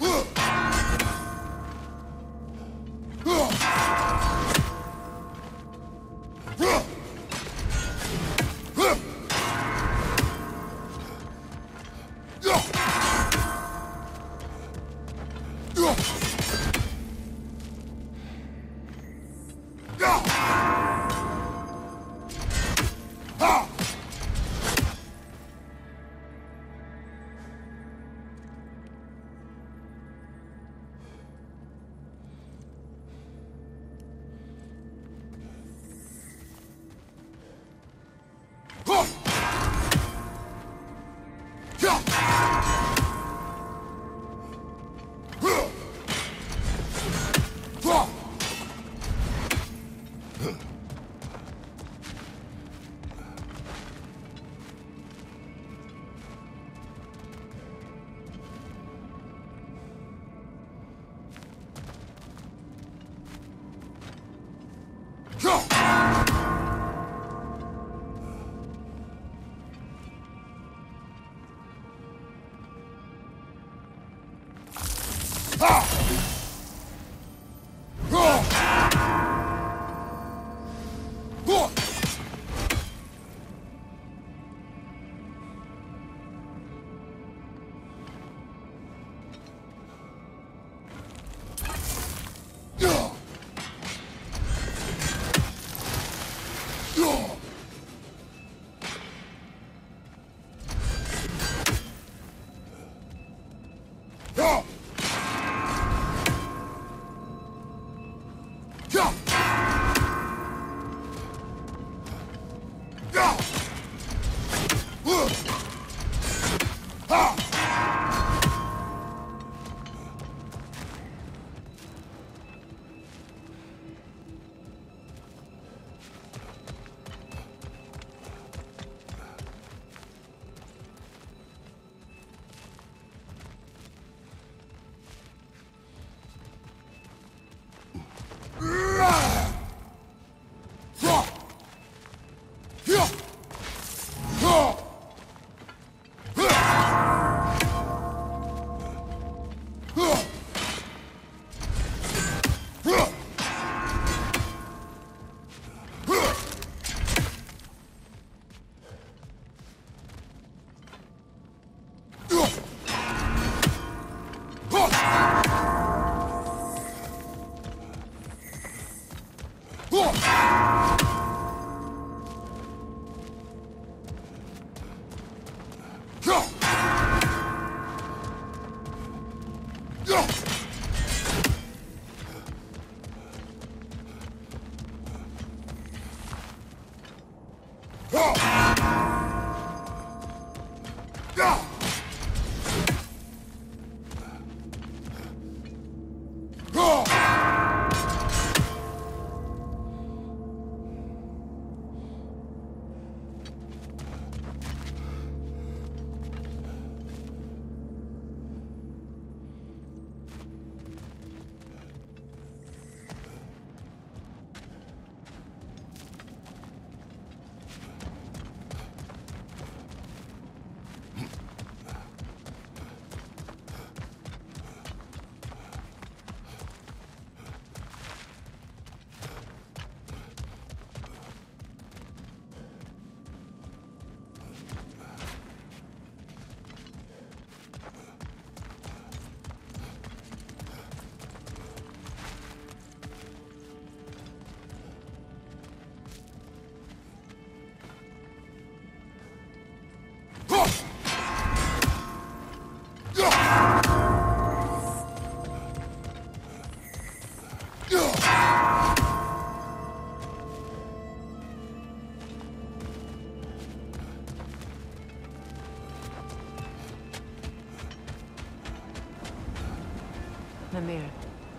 Huh! Mimir,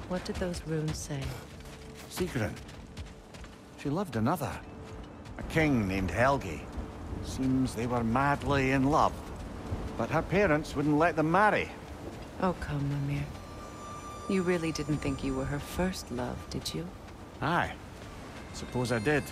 what did those runes say? Sigrun. She loved another. A king named Helgi. Seems they were madly in love. But her parents wouldn't let them marry. Oh, come, Mimir. You really didn't think you were her first love, did you? Aye. Suppose I did.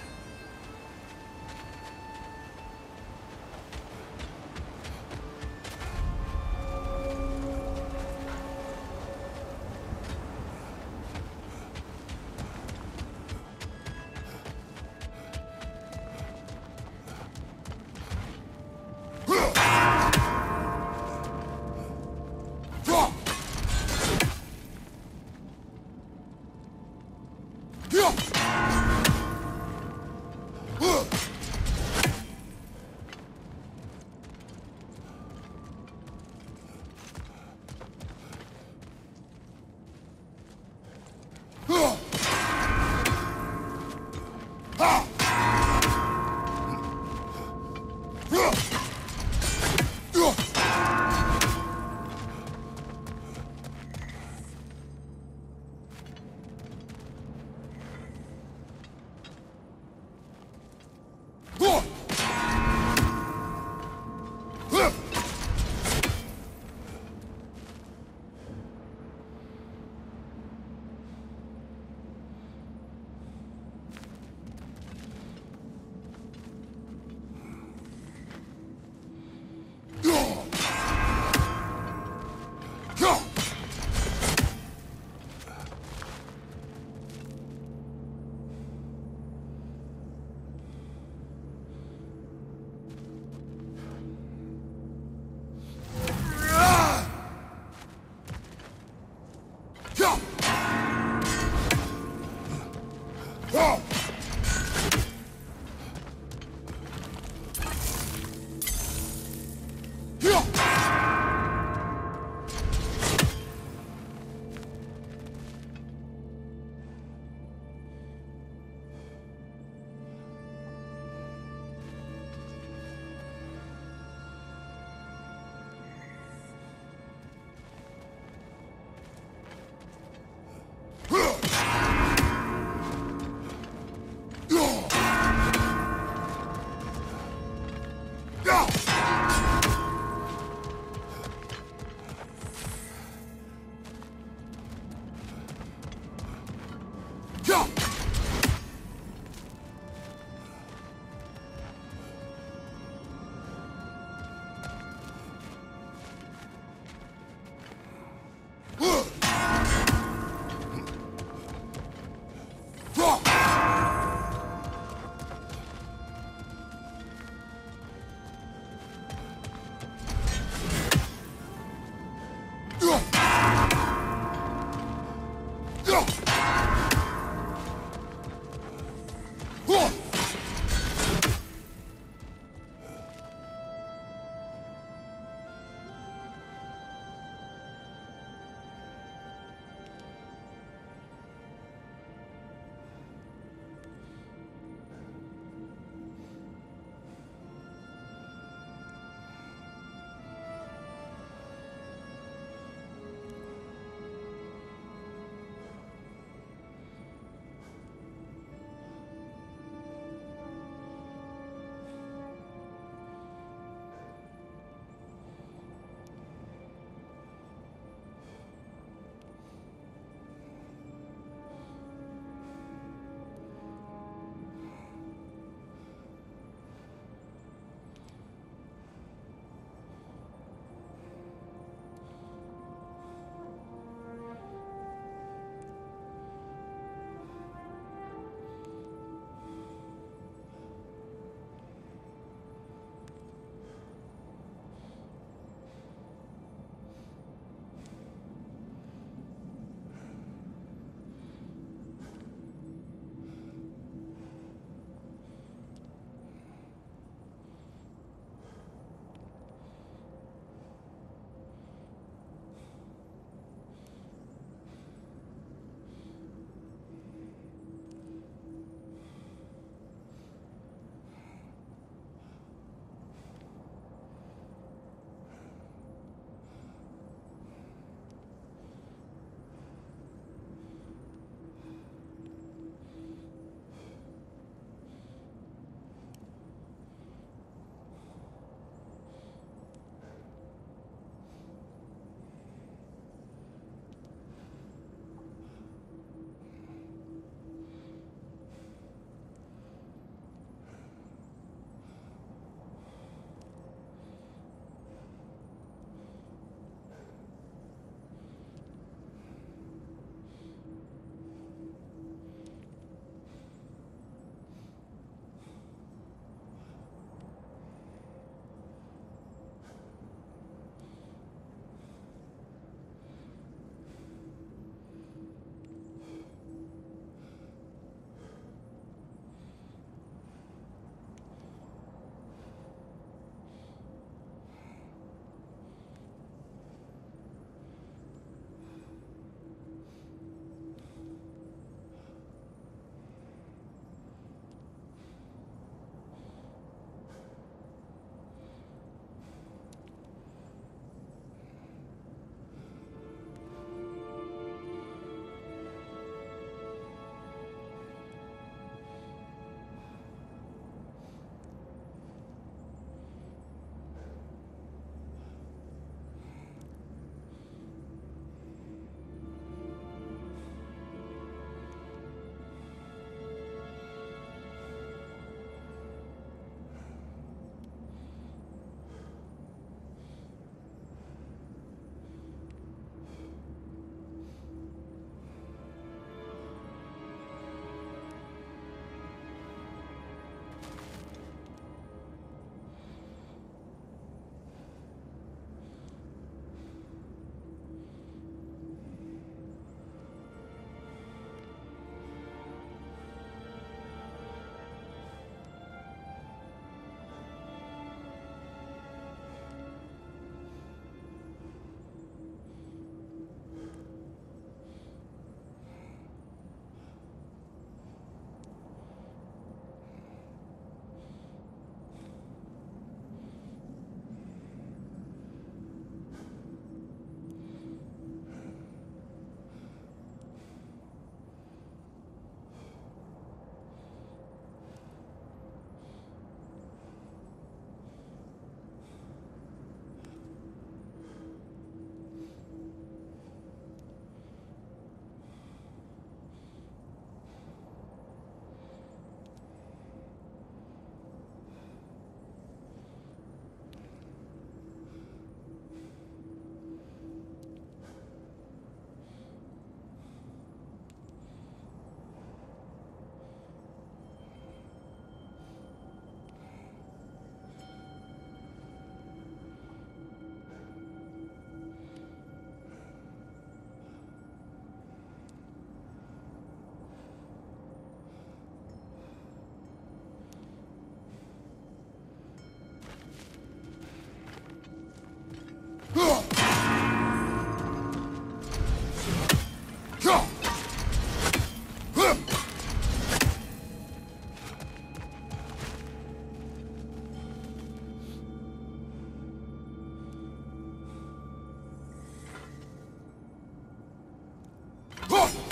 Ha!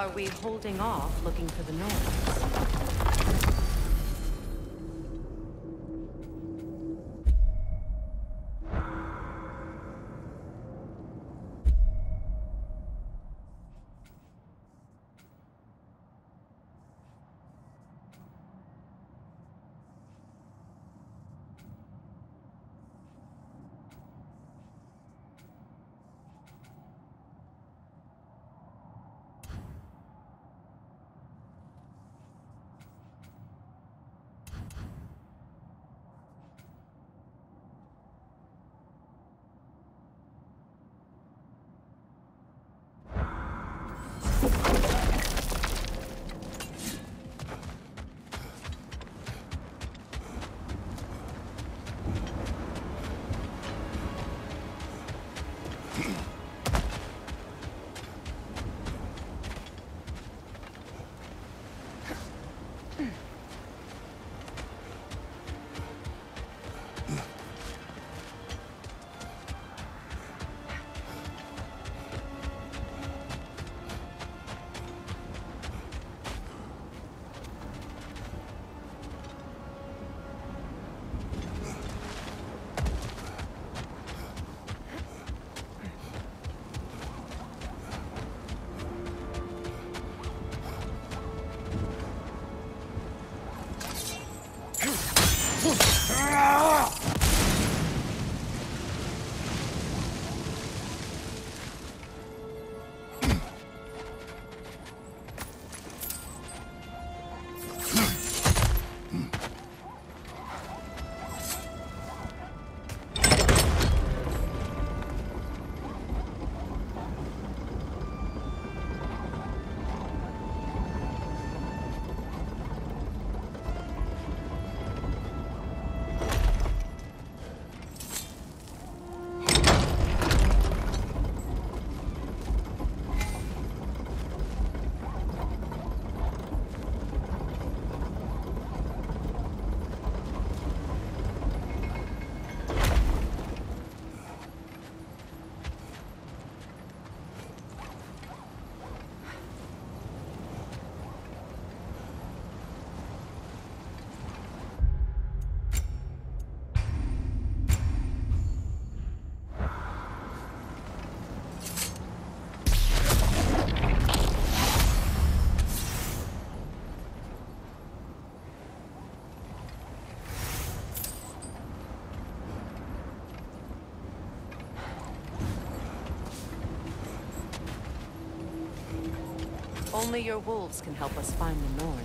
Are we holding off looking for the noise? Only your wolves can help us find the Norns.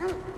Huh!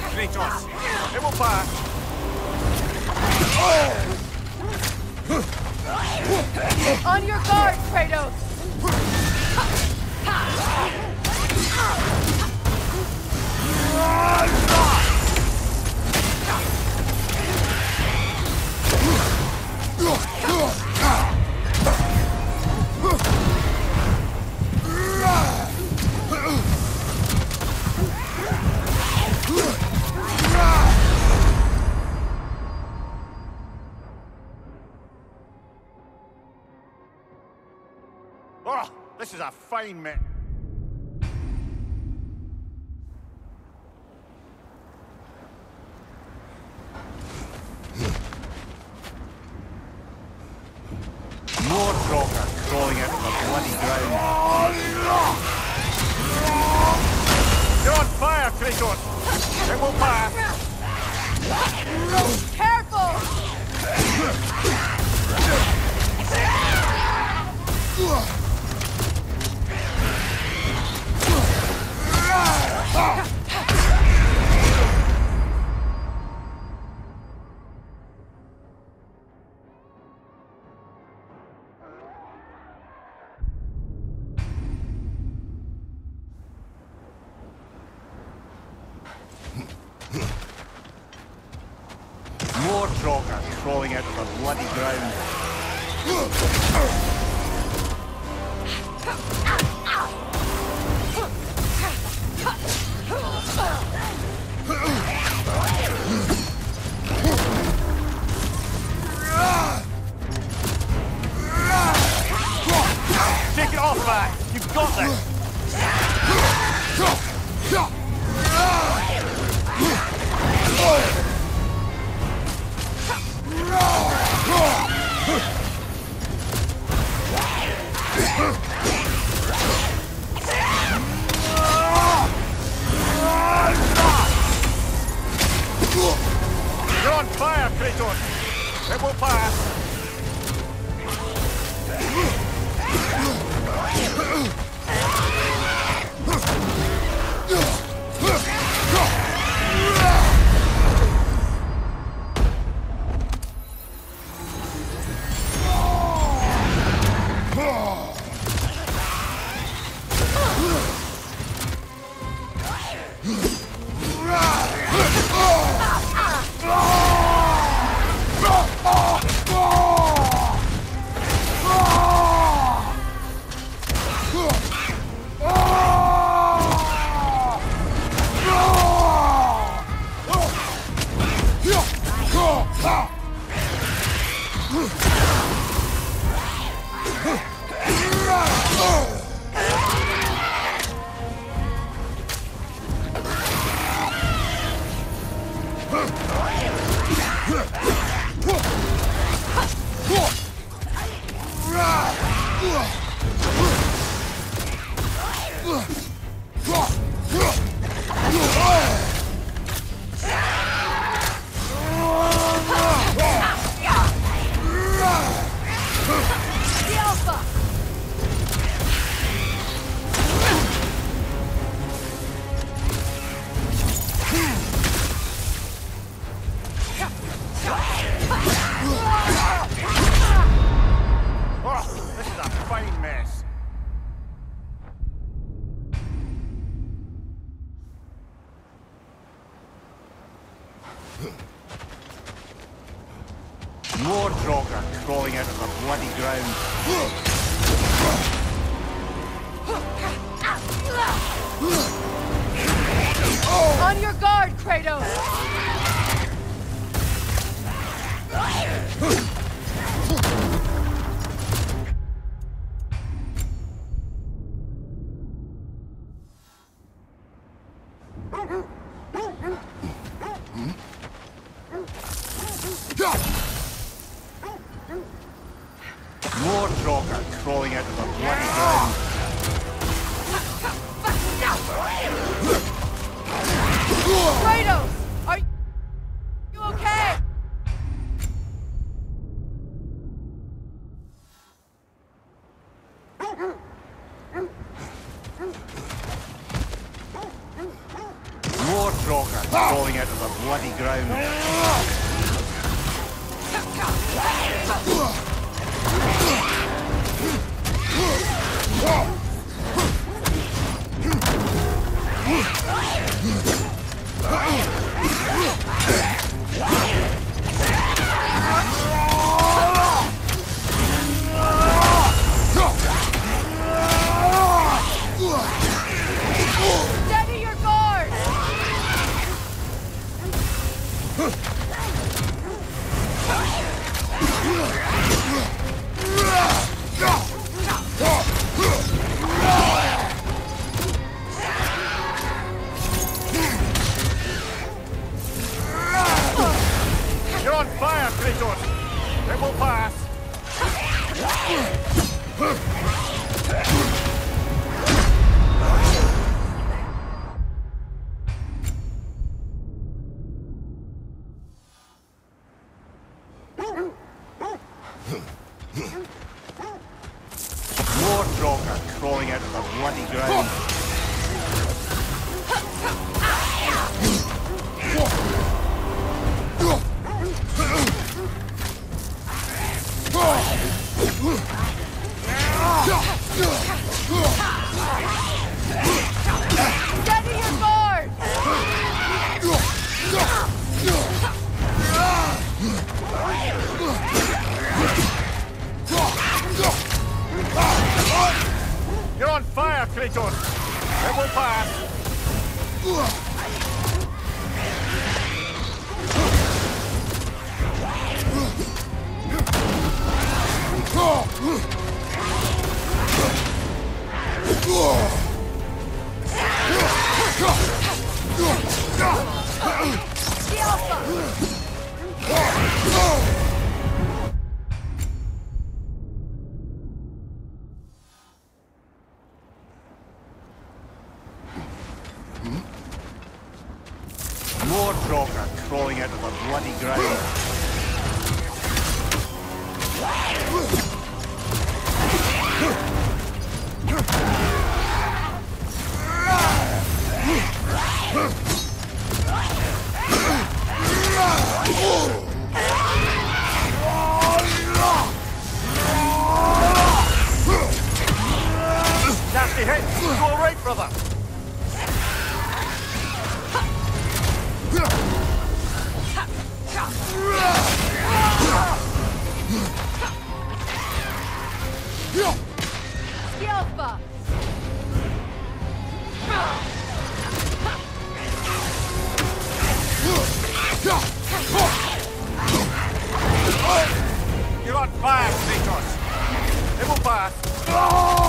plan, Kratos. It will pass. On your guard, Kratos! Run! More Draugr crawling out of the bloody ground. Nasty hit! You alright, brother? You're on fire, Kratos! It will pass!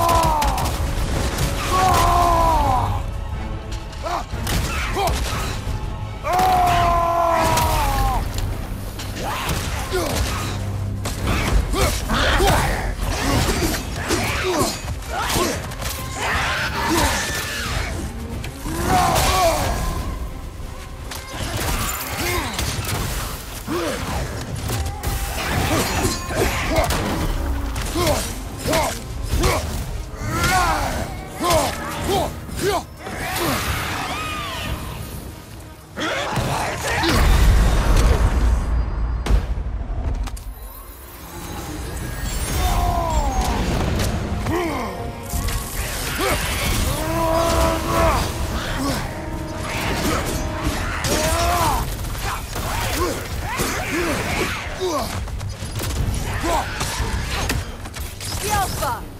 Alpha!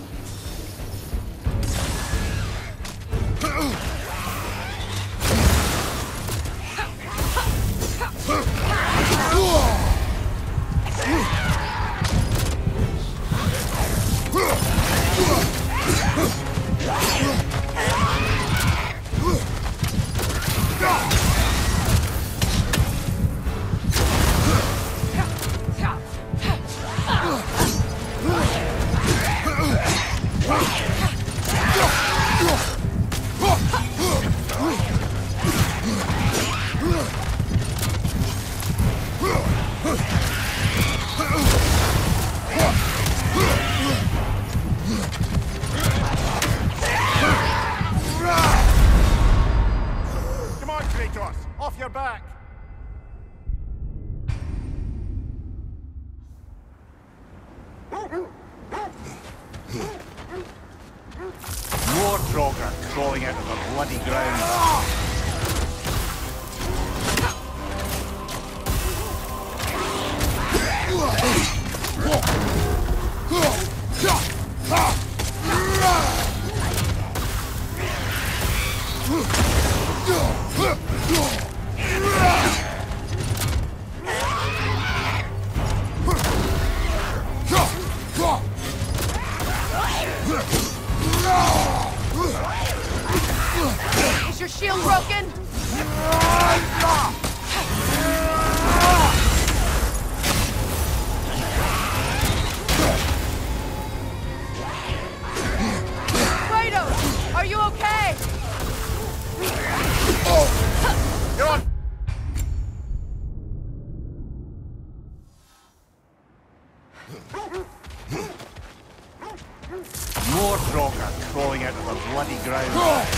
Bloody ground.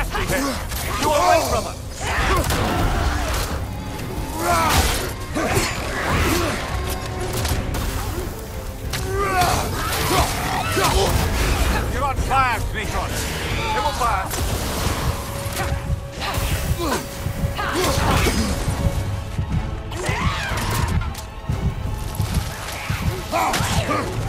Nasty! You away from it! You're on fire, Kratos! It will pass! The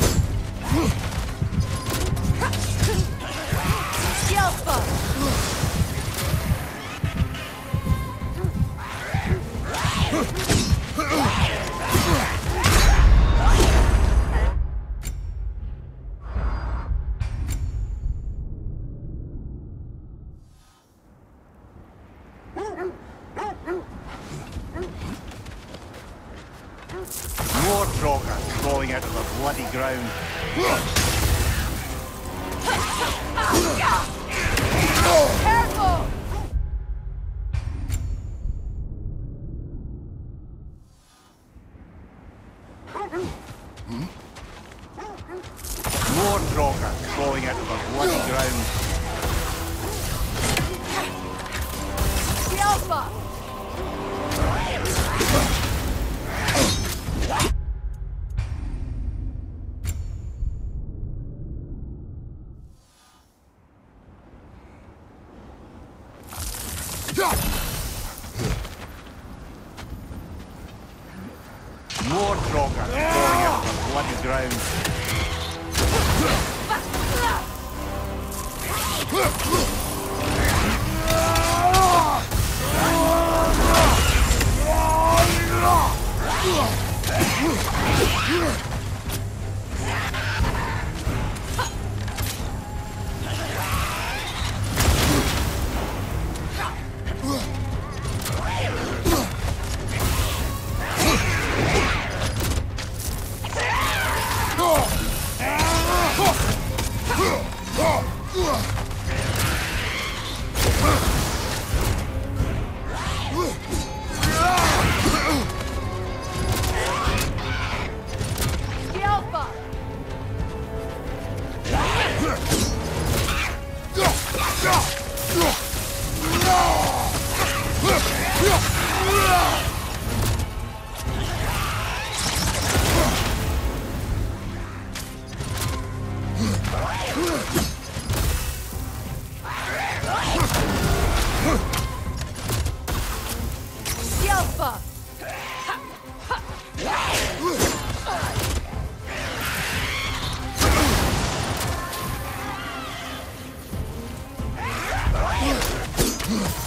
Draugr crawling out of the bloody ground. The Alpha! Huh?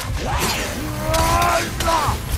我死了。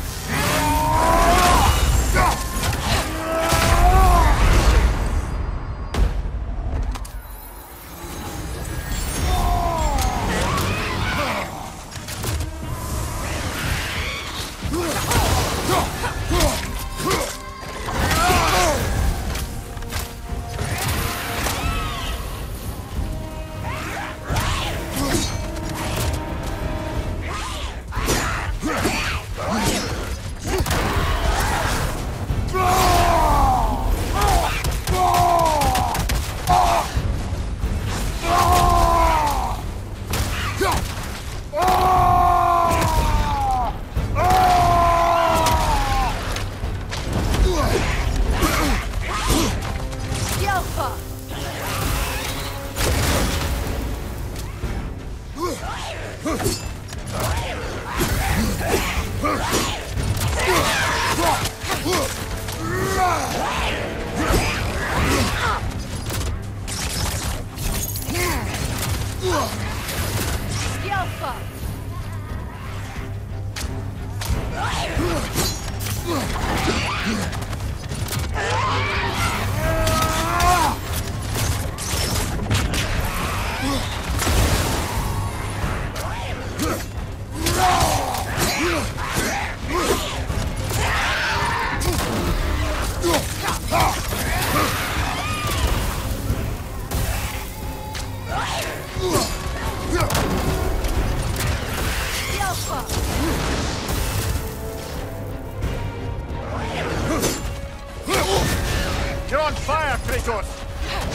Kratos!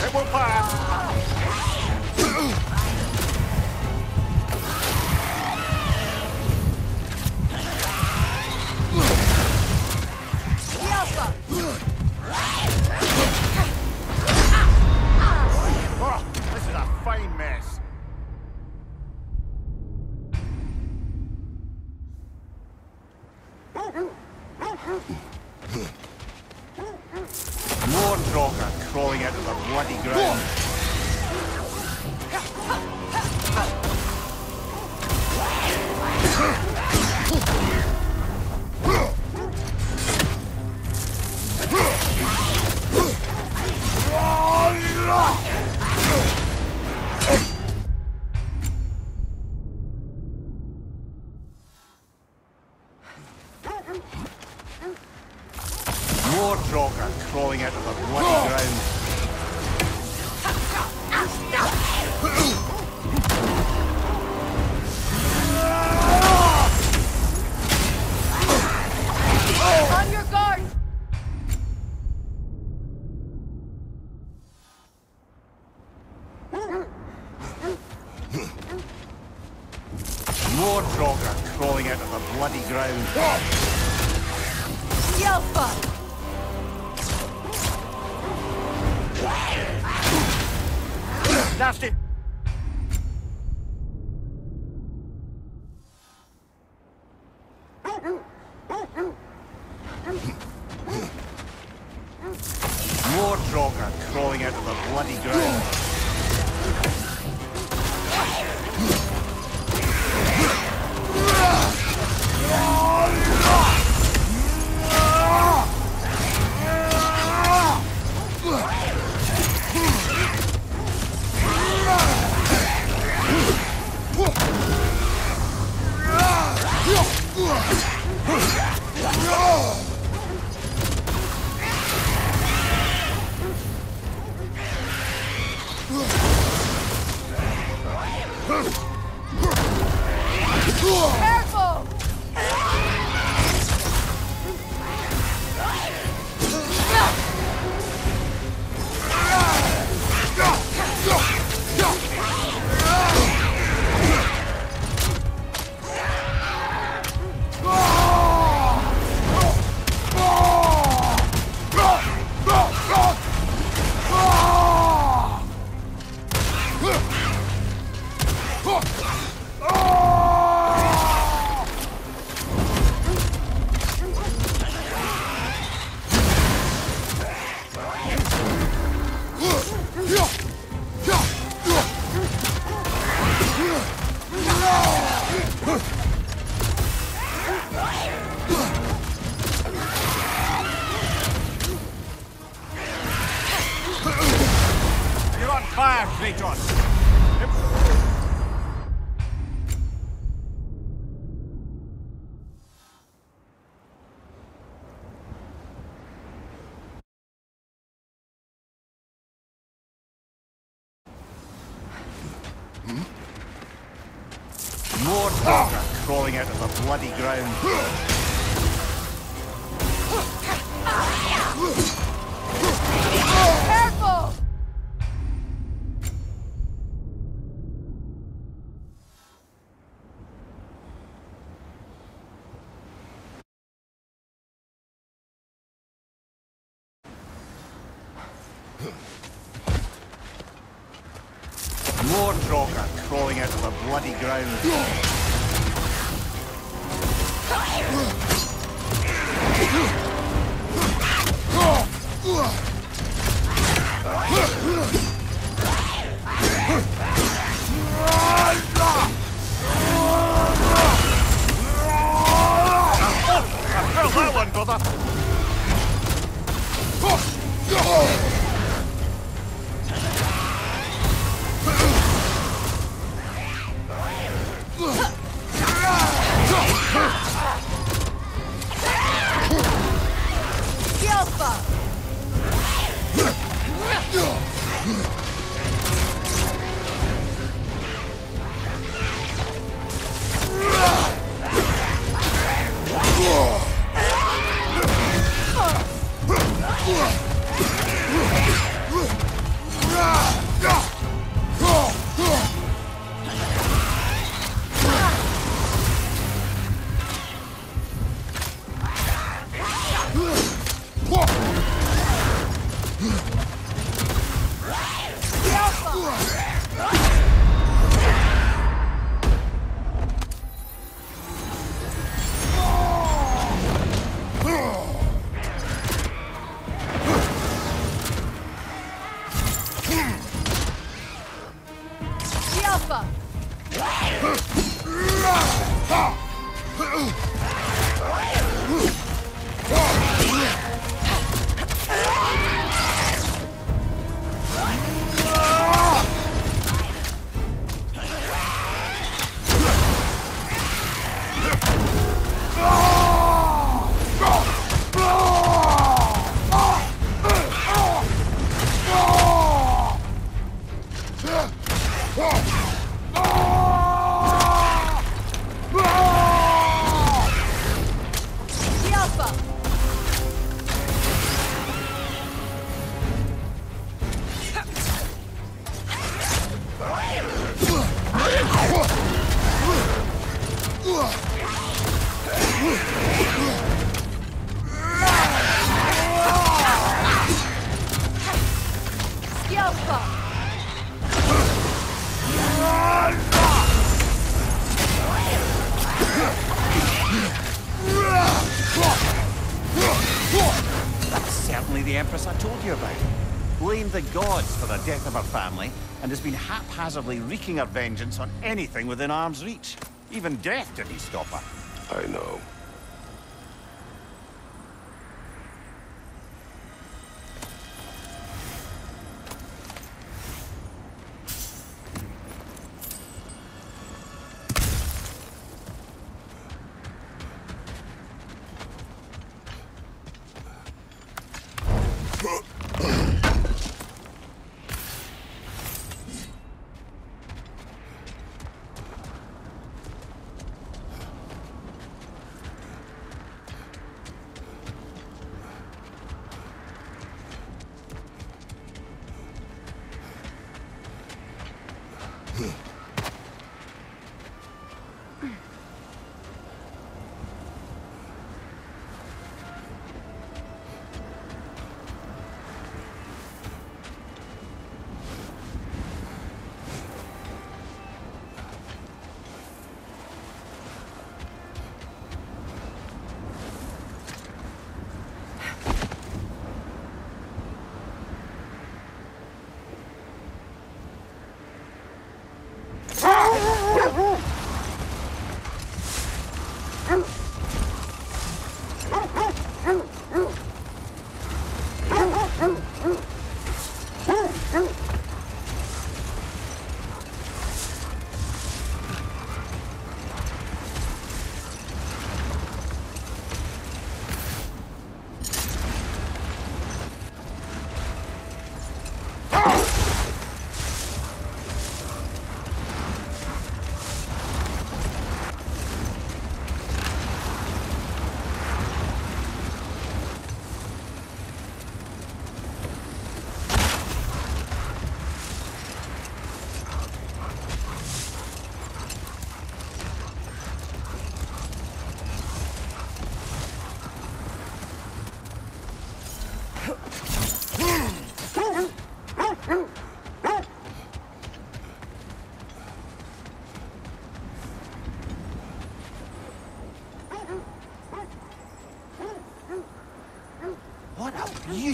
It will pass! Yelpa! играем haphazardly wreaking her vengeance on anything within arm's reach. Even death didn't stop her. here.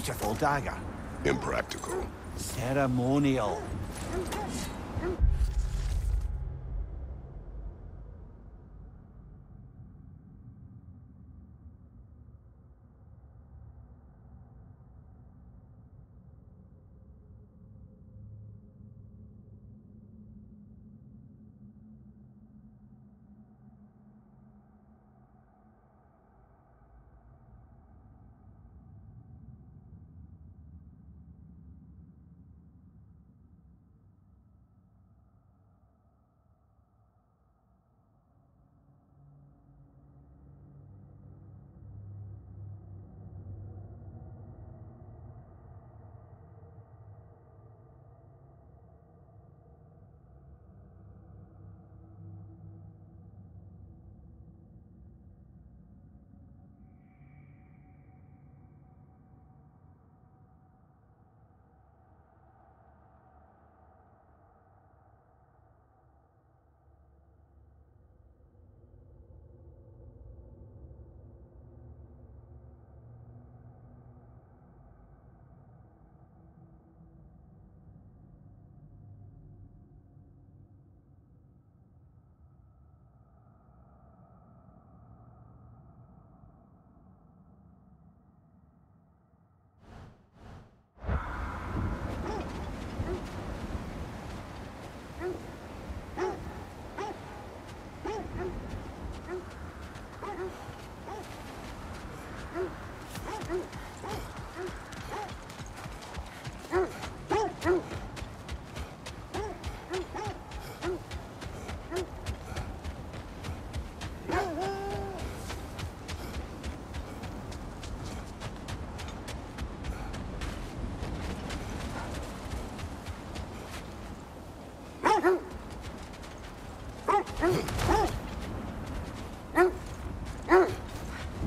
Beautiful dagger. Impractical. Ceremonial.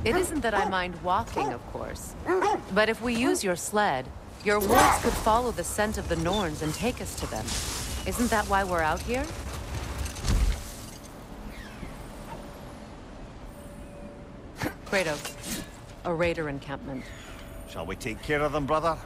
It isn't that I mind walking, of course. But if we use your sled, your wolves could follow the scent of the Norns and take us to them. Isn't that why we're out here? Kratos, a raider encampment. Shall we take care of them, brother?